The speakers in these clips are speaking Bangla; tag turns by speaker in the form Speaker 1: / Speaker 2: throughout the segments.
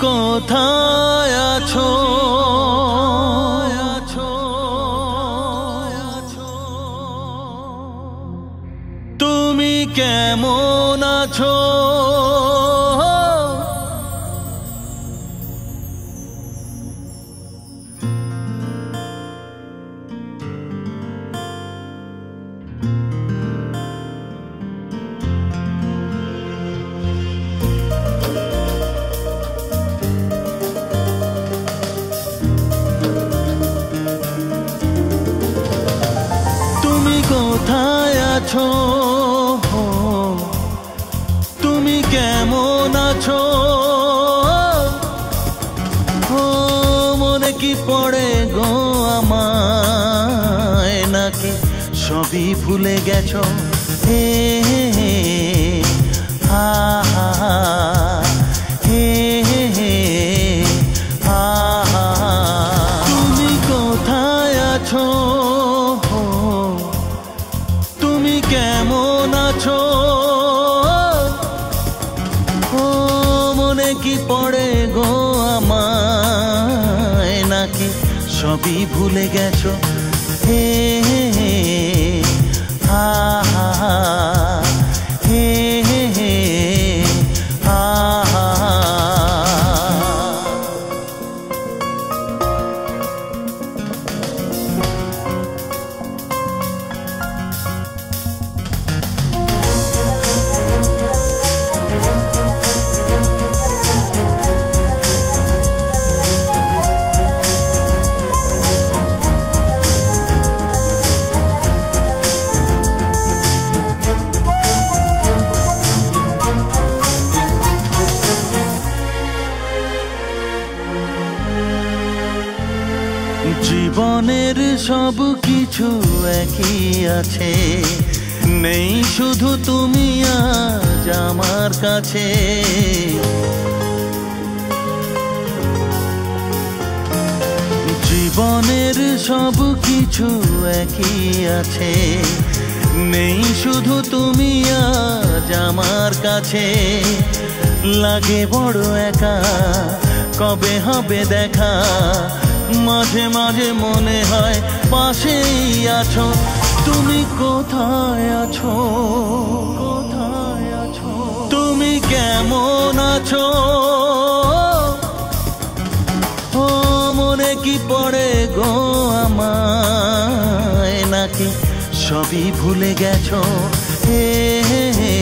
Speaker 1: কোথায় আছো? গেছো। হে হে হে, হা হা হা। হে হে। তুমি কোথায় আছো? তুমি কেমন আছো? ও, মনে কি পড়ে গো আমায়? নাকি সবই ভুলে গেছো? হে হে হে হা সব কিছু একই আছে। নেই শুধু তুমি আজ আমার কাছে। জীবনের সব কিছু একই আছে। নেই শুধু তুমি আজ আমার কাছে। লাগে বড় একা, কবে হবে দেখা? মাঝে মাঝে মনে হয় পাশেই আছো। তুমি কোথায় আছো? কোথায় আছো? তুমি কেমন আছো? ও, মনে কি পড়ে গো আমায়? নাকি সবই ভুলে গেছো? হে হে হে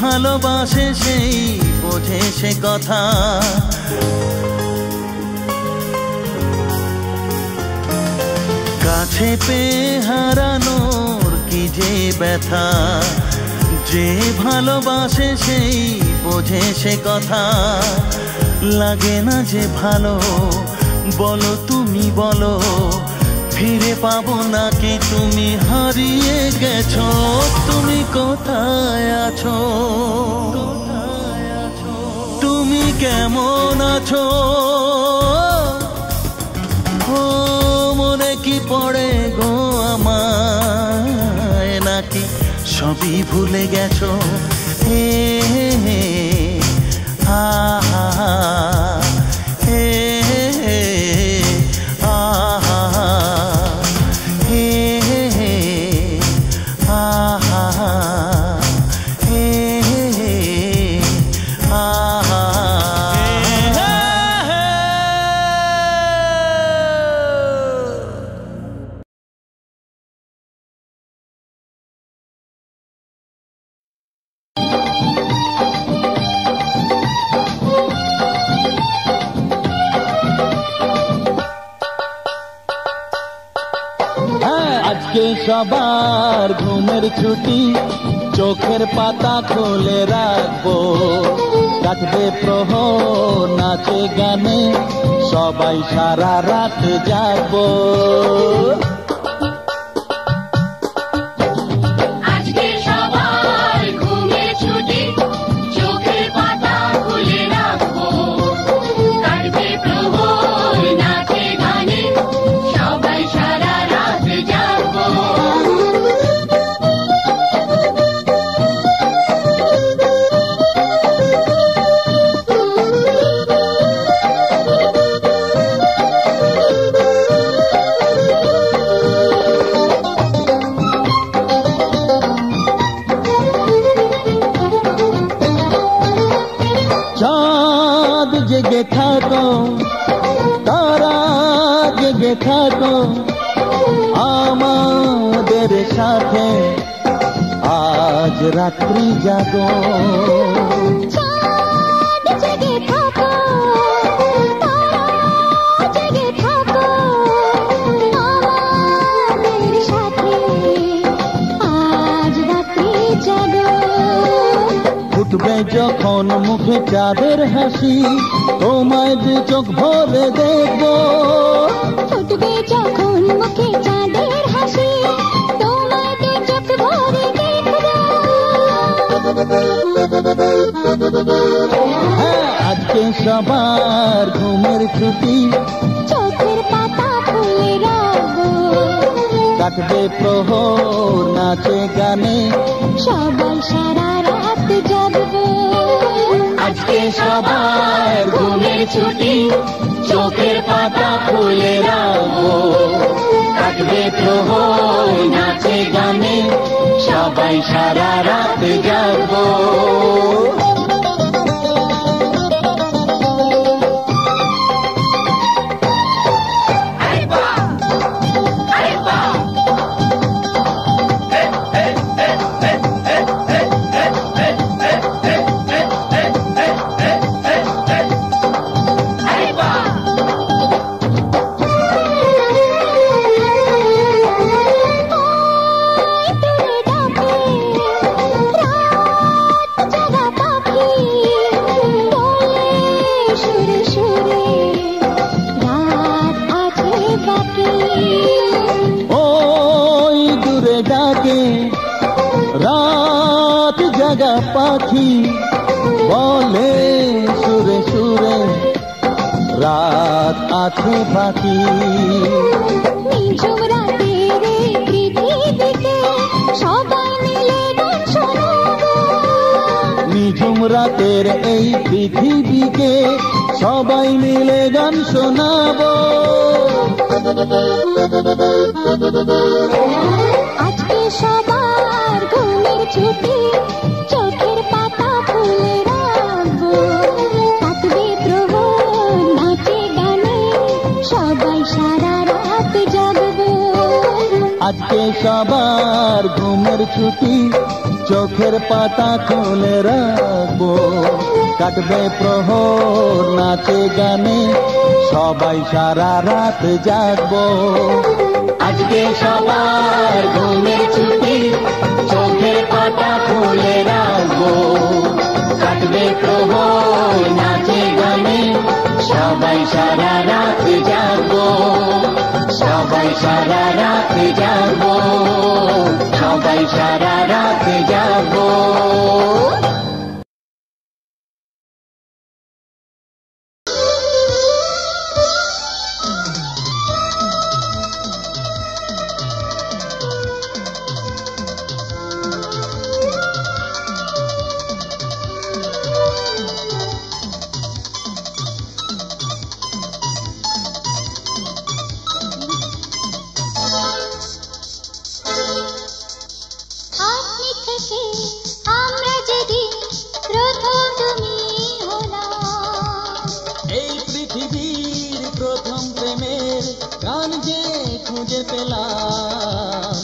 Speaker 1: ভালোবাসে সেই বোঝে সে কথা। কাছে পেয়ে হারানোর কি যে ব্যথা? যে ভালোবাসে সেই বোঝে সে কথা। লাগে না যে ভালো, বলো তুমি বলো। ফিরে পাবো নাকি? তুমি হারিয়ে গেছো। তুমি কোথায় আছো? তুমি কেমন আছো? ও, মনে কি পড়ে গো আমায়? নাকি সবই ভুলে গেছো? হে হে পাতা খুলে রাখব। কাটবে প্রহর নাচে গানে সবাই সারা রাত জাগবো। মুখে চাঁদের হাসি তোমায় দু চোখ ভরে দেখব।
Speaker 2: ফুটবে যখন মুখে চাঁদের হাসি তোমায় দু চোখ ভরে দেখব।
Speaker 1: হ্যাঁ আজকে সবার ঘুমের ছুটি।
Speaker 2: চোখের পাতা রাখব।
Speaker 1: কাটবে প্রহর নাচে গানে।
Speaker 2: সবাই সারা
Speaker 3: আজকে সবার ঘুমের ছুটি, চোখের পাতা খুলে রাখব। কাটবে প্রহর নাচে গানে, সবাই সারা রাত জাগবো।
Speaker 2: রাতের এই
Speaker 1: পৃথিবীকে সবাই মিলে গান শোনাবো।
Speaker 2: আজকে সবার ঘুমের ছুটি চোখের পাতা খুলে রাখব। কাটবে প্রহর নাচে গানে সবাই সারা রাত জাগবো।
Speaker 1: আজকে সবার ঘুমের ছুটি চোখের পাতা খুলে রাখব। কাটবে প্রহর, নাচে, গানে, সবাই সারা রাত জাগবো।
Speaker 3: আজকে সবার ঘুমের ছুটি, চোখের পাতা খুলে রাখব। কাটবে প্রহর, নাচে, গানে সবাই সারা রাত জাগবো। সবাই সারা রাত জাগবো। সবাই সারা রাত জাগবো।
Speaker 1: খুঁজে পেলাম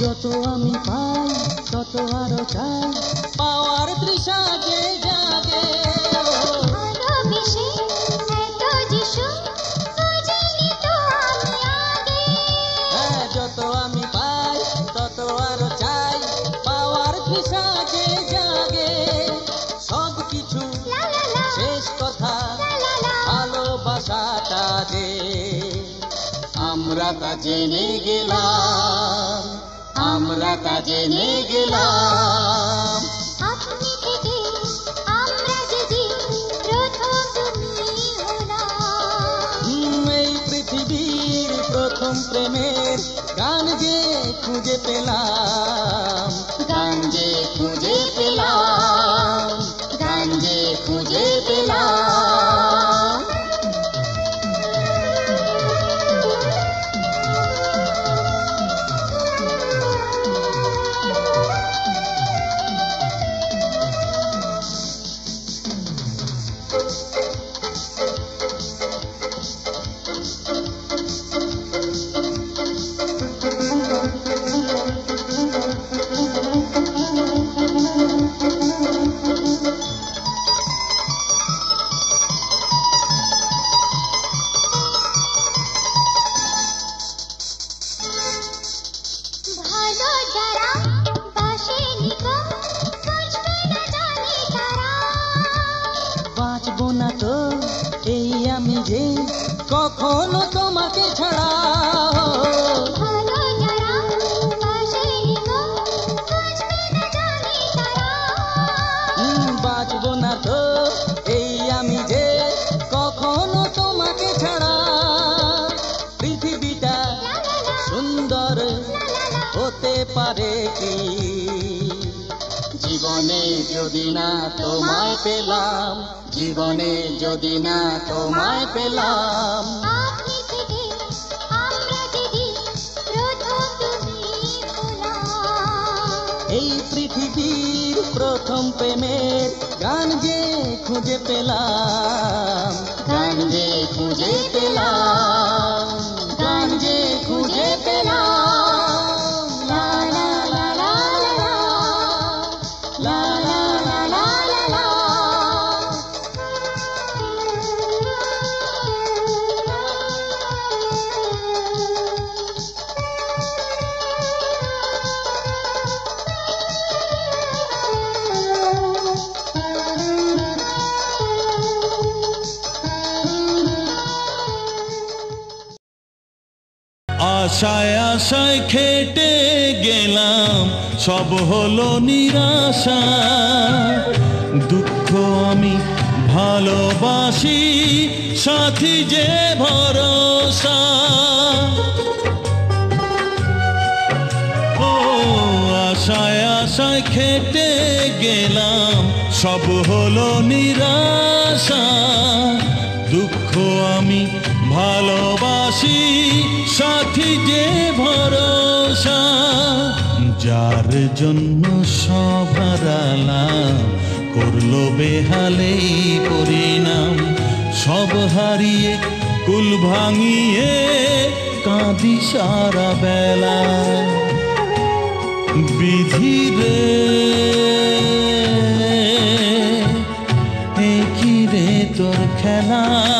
Speaker 2: যত আমি পাই তত আরও চাই। পাওয়ার তৃষা যে জাগে হ্যাঁ যত আমি পাই তত আরও চাই। পাওয়ার তৃষা যে জাগে সব কিছু শেষ কথা ভালোবাসাটা যে আমরা তা জেনে গেলাম। আমরা তা জেনে গেলাম
Speaker 4: আপনি থেকে আমরা যদি প্রথম তুমি হলাম।
Speaker 2: এই পৃথিবীর প্রথম প্রেমের গান যে খুঁজে পেলাম। গান যে খুঁজে পেলাম। গান যে খুঁজে পেলাম।
Speaker 1: আশায় আশায় খেটে গেলাম, সব হলো নিরাশা। দুঃখ আমি ভালোবাসি, সাথী যে ভরসা। ও, আশায় আশায় খেটে গেলাম, সব হলো নিরাশা। দুঃখ যার জন্য সব হারালাম করল বেহালেই পরিণাম। সব হারিয়ে, কুল ভাঙিয়ে কাঁদি সারা বেলা। বিধি রে এ কি রে তোর খেলা?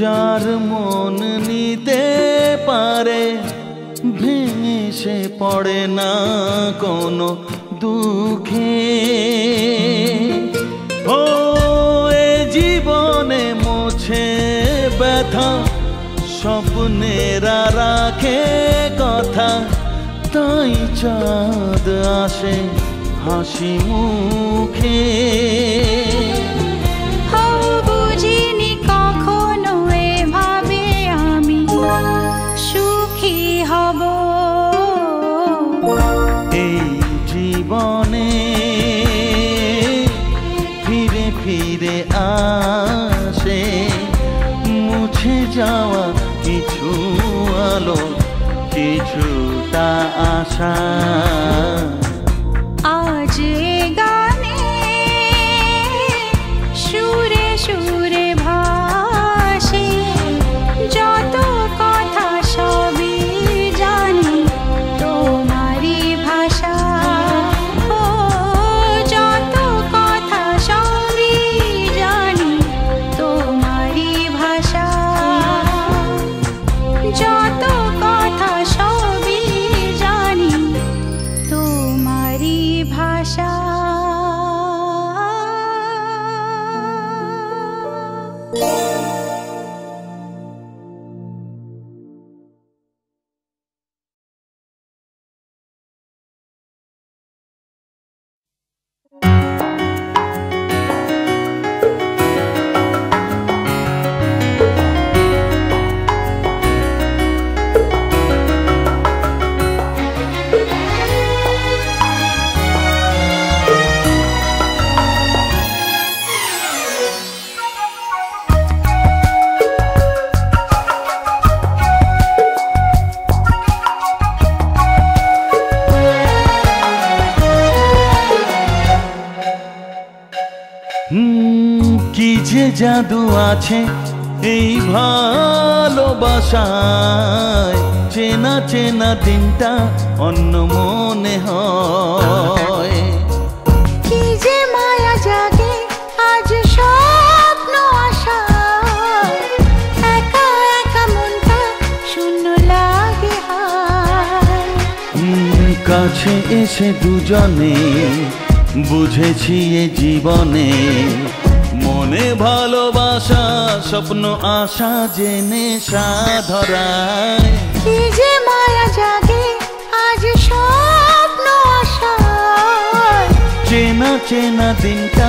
Speaker 1: যার মন নিতে পারে ভেঙে সে পড়ে না কোনো দুঃখে। ও, এ জীবনে মোছে ব্যথা, স্বপ্নেরা রাখে কথা, তাই চাঁদ আসে হাসি মুখে। xa. আছে এই ভালোবাসায়। চেনা চেনা দিনটা অন্য মনে হয়। কাছে এসে দুজনে বুঝেছি এ জীবনে মনে ভালোবাসা স্বপ্ন আশা জেনে সাধরায়।
Speaker 5: কি যে মায়া জাগে আজ স্বপ্ন
Speaker 1: চেনা চেনা দিনটা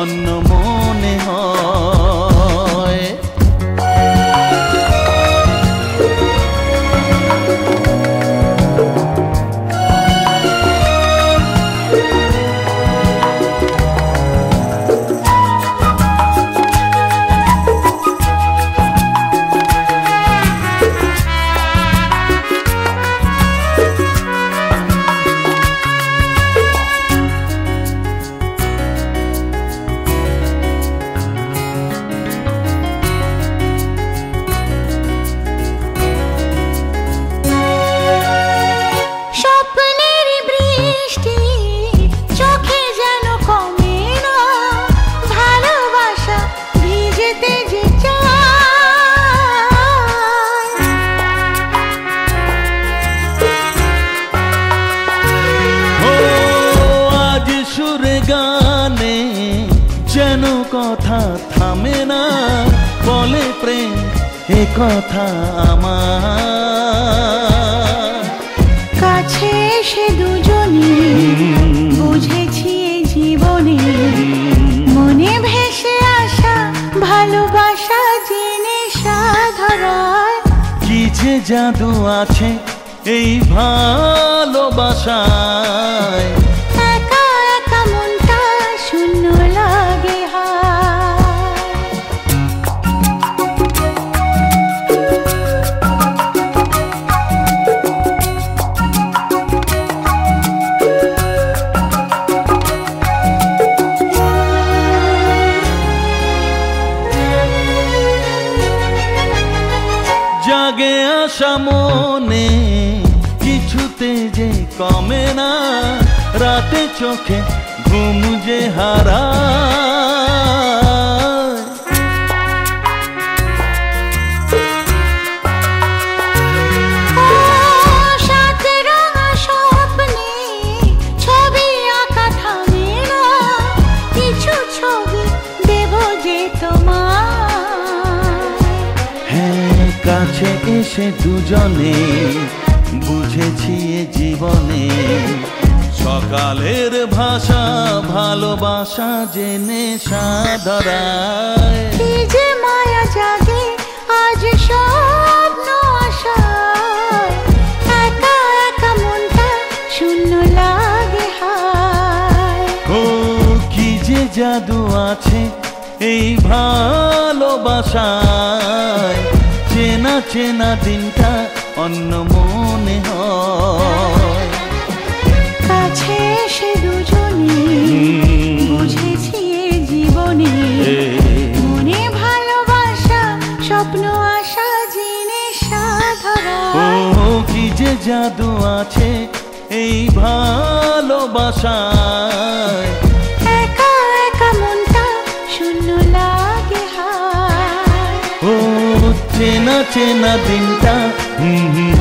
Speaker 1: অন্য মনে হয়। কথা আমার।
Speaker 5: কাছে এসে দুজনে বুঝেছি জীবনে। মনে ভেসে আসা ভালোবাসা জেনে সাধরায়
Speaker 1: কি যে জাদু আছে এই ভালোবাসায়। রাতে চোখে ঘুম যে ভালোবাসা জেনে সাধরায়
Speaker 5: কি যে মায়া জাগে আজ স্বপ্ন আশায়। একা একা মনটা শূন্য লাগে হায়।
Speaker 1: ও কি যে জাদু আছে এই ভালোবাসায়। চেনা চেনা দিনটা অন্য মনে হয়। জাদু আছে এই ভালোবাসায়।
Speaker 5: একা একা মনটা শূন্য লাগে
Speaker 1: ও চেনা চেনা দিনটা হুম হুম হুম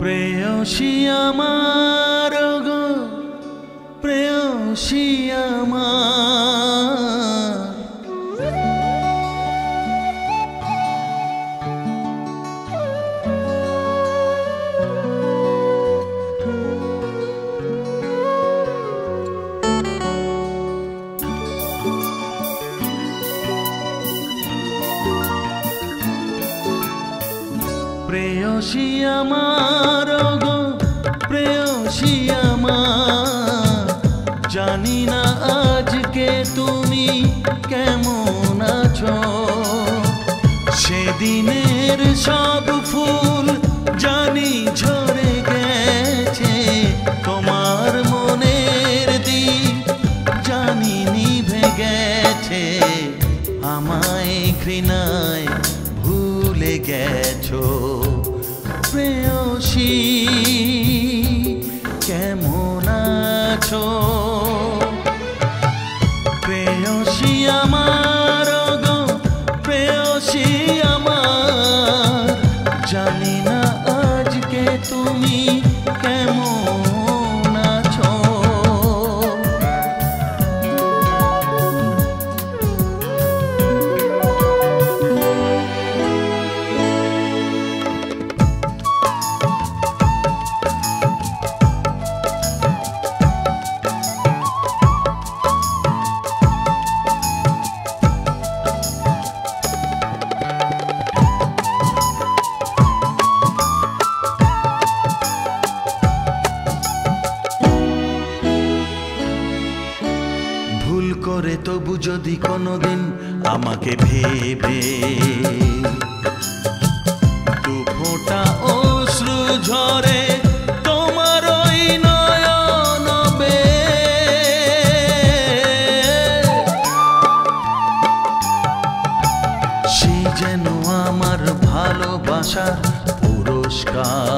Speaker 1: প্রেয়সী আমার গো প্রেয়সী আমার প্রেয়সী আমার কেমন আছো? সেদিনের সব ফুল জানি ঝরে গেছে। তোমার মনের দিক জানি নিভে গেছে। আমায় ঘৃণায় ভুলে গেছো। প্রেয়সী, কেমন আছো? প্রেয়সী আমার যদি কোনোদিন আমাকে ভেবে দু ফোঁটা অশ্রু ঝরে তোমার যেন আমার ভালোবাসার পুরস্কার।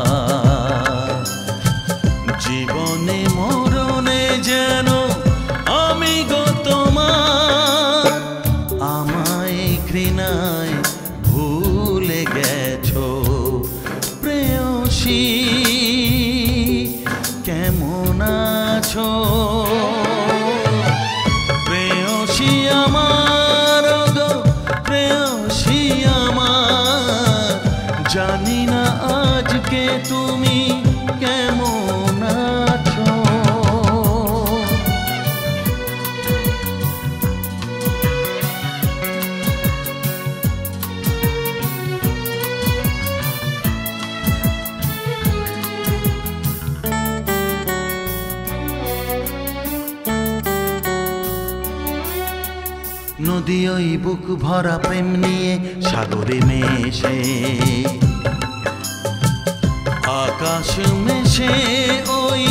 Speaker 1: নদী ওই বুক ভরা প্রেম নিয়ে সাগরে মেশে। আকাশ মেশে ওই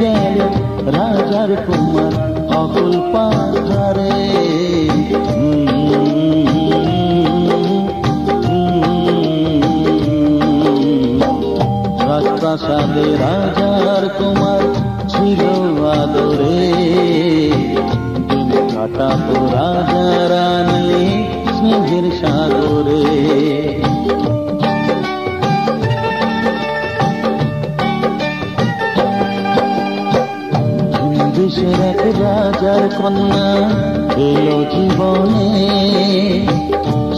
Speaker 1: গেল রাজার কুমার অকুল পাথারে রাজপ্রাসাদে রাজার কুমার ছিল আদরে। দিন কাটা তো রাজা রানী স্নেহের সাগরে। দেশের এক রাজার কন্যা এলো জীবনে।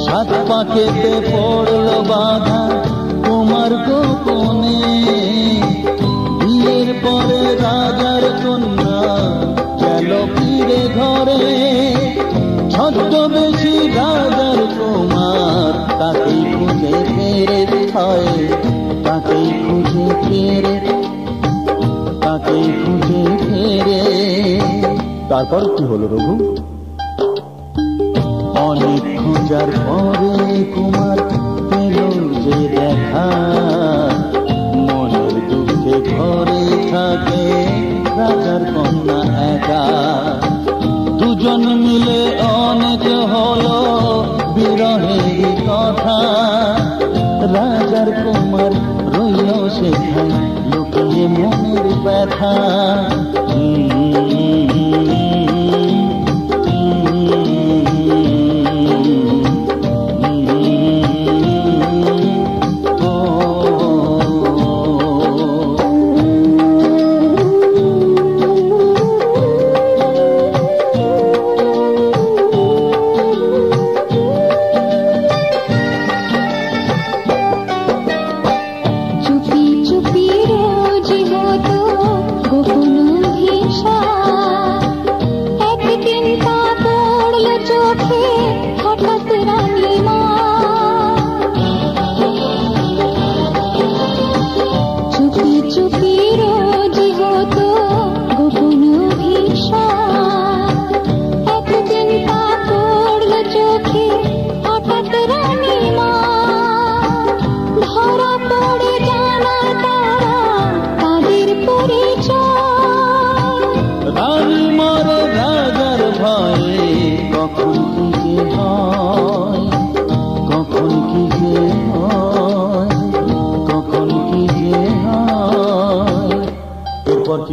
Speaker 1: সাত পাকেতে পড়ল বাধা তোমার গোপনে। বিয়ের পরে রাজার কন্যা গেল ফিরে ঘরে। ছদ্মবেশী রাজার কুমার তাকেই খুঁজে ফেরে। হয়, তাকেই খুঁজে ফেরে। তারপর কি হলো রঘু? অনেক খোঁজার পরে কুমার পেল যে দেখা। মনের দুঃখে ঘরে থাকে রাজার কন্যা একা। দুজন মিলে অনেক হলো বিরহের কথা। রাজার কুমার রইল সেখানে। লুকিয়ে মনের ব্যথা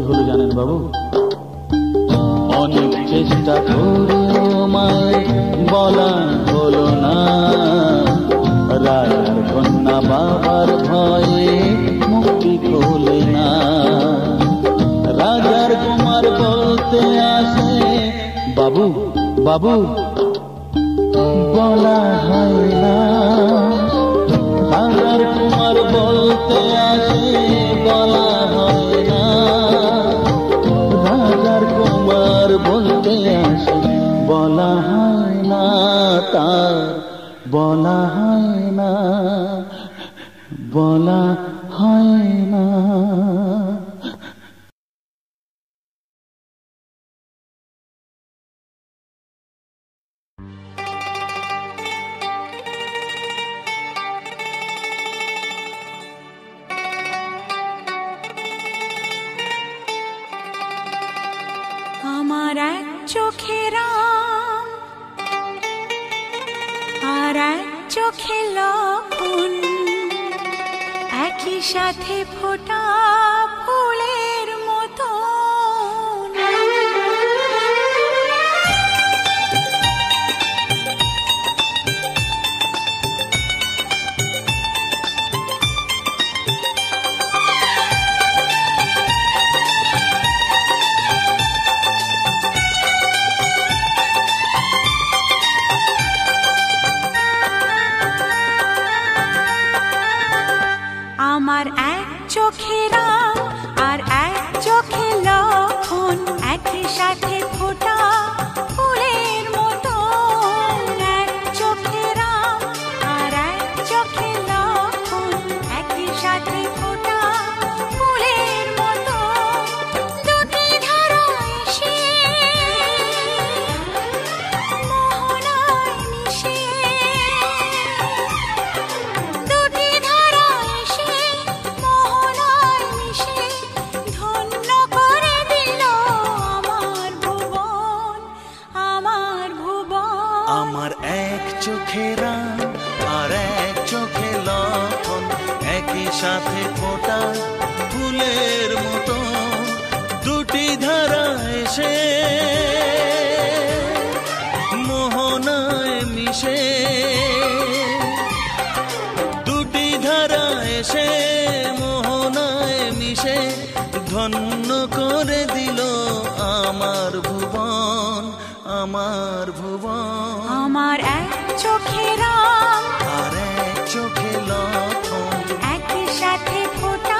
Speaker 1: কি হলো জানেন বাবু? অনেক চেষ্টা করেও মায়ের বলা হলো না। রাজার কন্যা বাবার ভয়ে মুক্তি খোলে না। রাজার কুমার বলতে আসে, বাবু বাবু, বলা হয় না।
Speaker 5: করে দিল আমার ভুবন আমার ভুবন।
Speaker 1: আমার এক চোখের আর এক চোখে লক্ষ একই সাথে ফোটা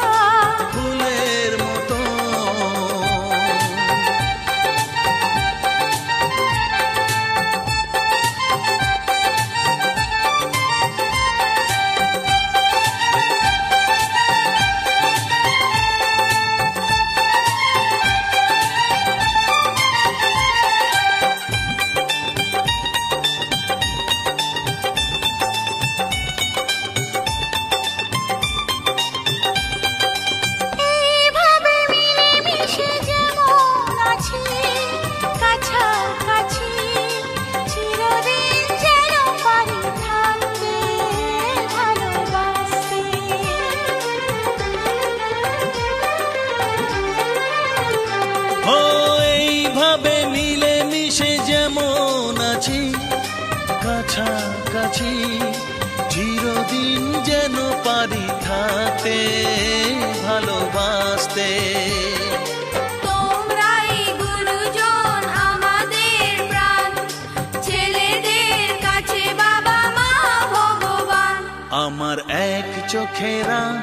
Speaker 1: আমার
Speaker 5: এক চোখে রাম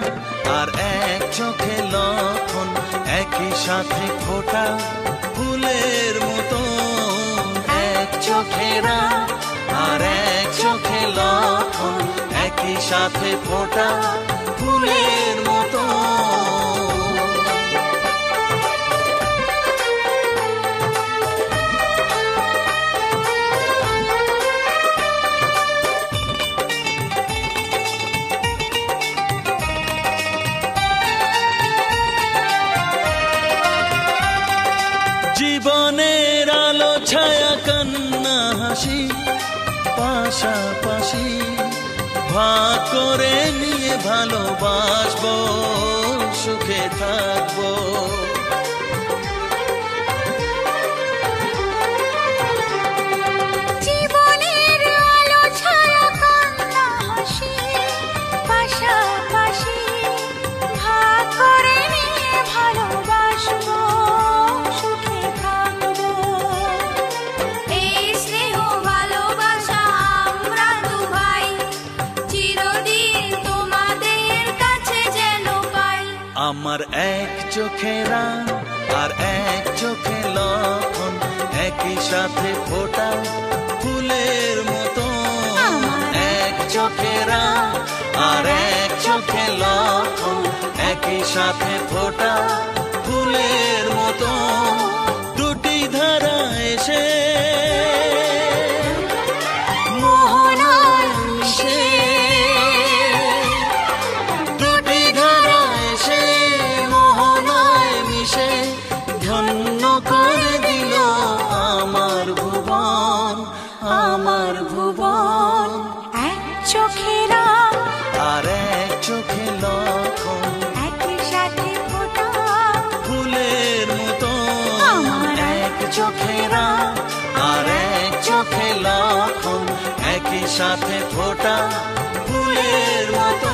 Speaker 1: আর এক চোখে লক্ষণ,
Speaker 5: একই সাথে ফোটা
Speaker 1: ফুলের মতো। এক চোখে রাম আর এক চোখে লক্ষণ, একই সাথে ফোটা ফুলের মতো। পাশাপাশি
Speaker 5: পাশাপাশি ভাগ করে নিয়ে ভালোবাসব সুখে থাকব।
Speaker 1: এক চোখে রাম আর এক চোখে লক্ষণ একই সাথে ফোটা ফুলের মতো। এক চোখে রাম আর এক চোখে লক্ষণ একই সাথে ফোটা ফুলের মতো। দুটি ধারা এসে মোহনা
Speaker 5: সে সাথে ফোটা
Speaker 1: ফুলের মতো